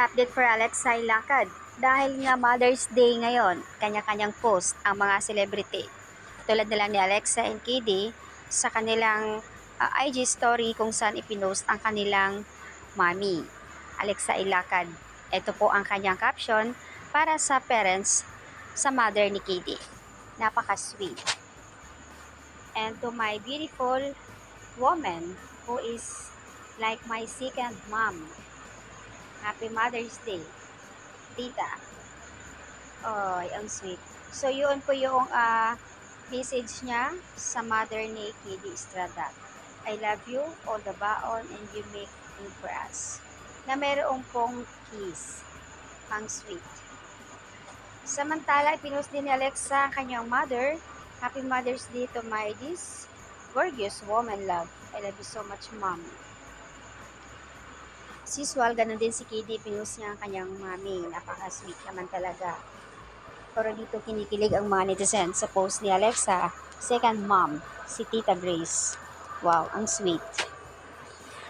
Update for Alexa Ilacad. Dahil nga Mother's Day ngayon, kanya-kanyang post ang mga celebrity. Tulad nila ni Alexa and Kiddy sa kanilang uh, IG story kung saan ipinost ang kanilang mami, Alexa Ilacad. Ito po ang kanyang caption para sa parents sa mother ni Kiddy. Napaka-sweet. And to my beautiful woman who is like my second mom. Happy Mother's Day, tita. Ay, ang sweet. So, yun po yung ah, message niya sa mother ni Kiddy Estrada. I love you, all the baon, and you make me for us. Na mayroong pong kiss. Ang sweet. Samantala, ipinost din ni Alexa ang kanyang mother. Happy Mother's Day to my this gorgeous woman love. I love you so much, mom. As usual, ganun din si Kiddy, pinost niya ang kanyang mami. Napaka-sweet naman talaga. Pero dito kinikilig ang mga netizens sa post ni Alexa, second mom, si Tita Grace. Wow, ang sweet.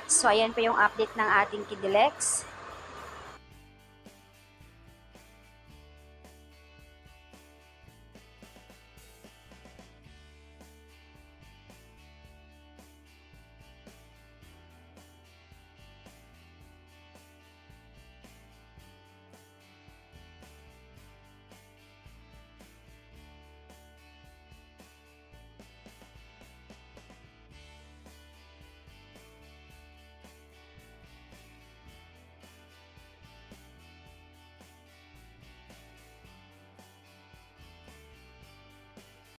So, ayan po yung update ng ating Kidilex.